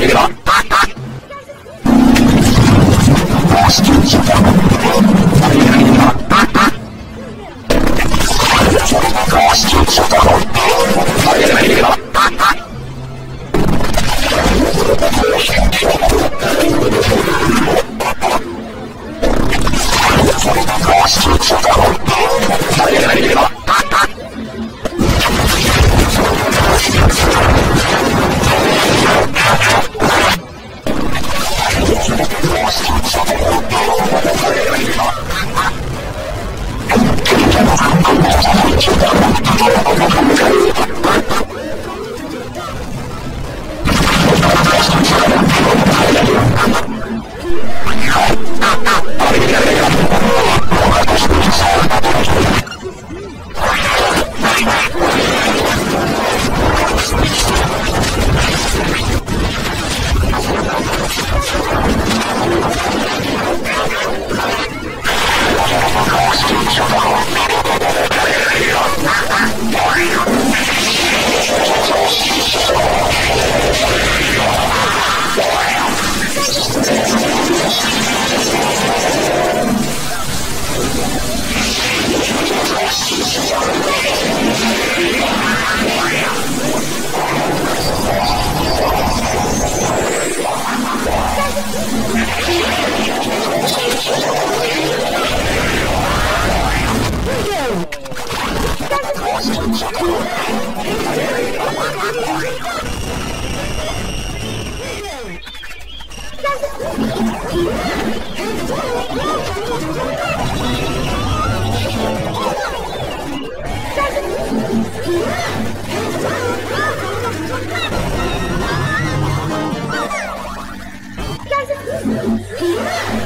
to get. Yeah!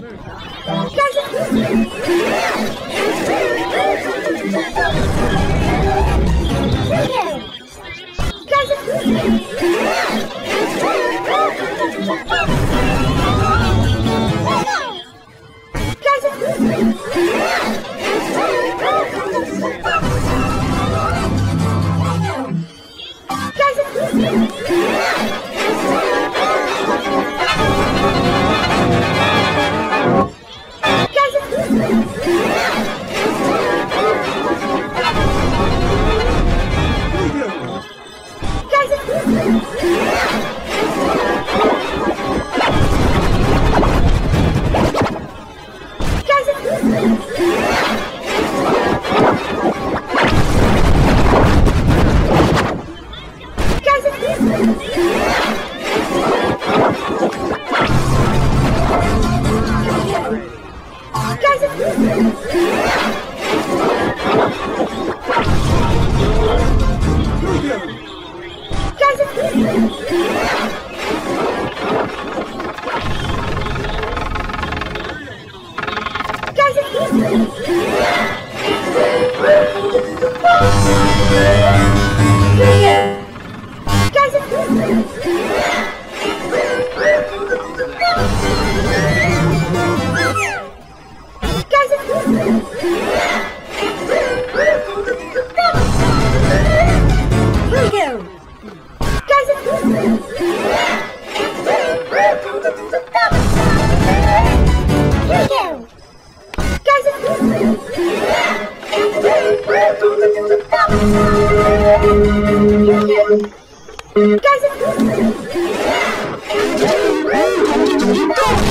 Guys, 大风车吱呀吱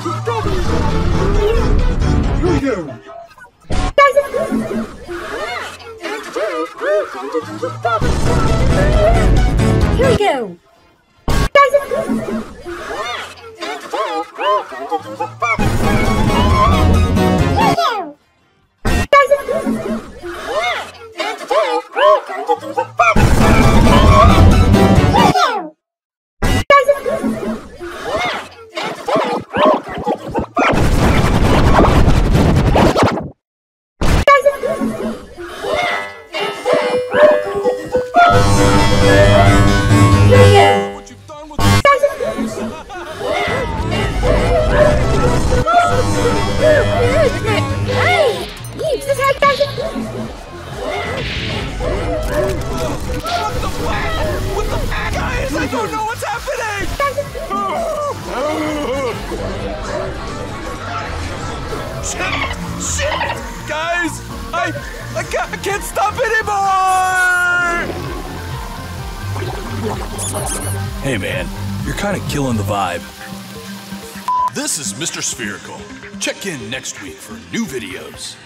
Double! Yo-yo! I, I, can't, I can't stop anymore! Hey man, you're kind of killing the vibe. This is Mr. Spherical. Check in next week for new videos.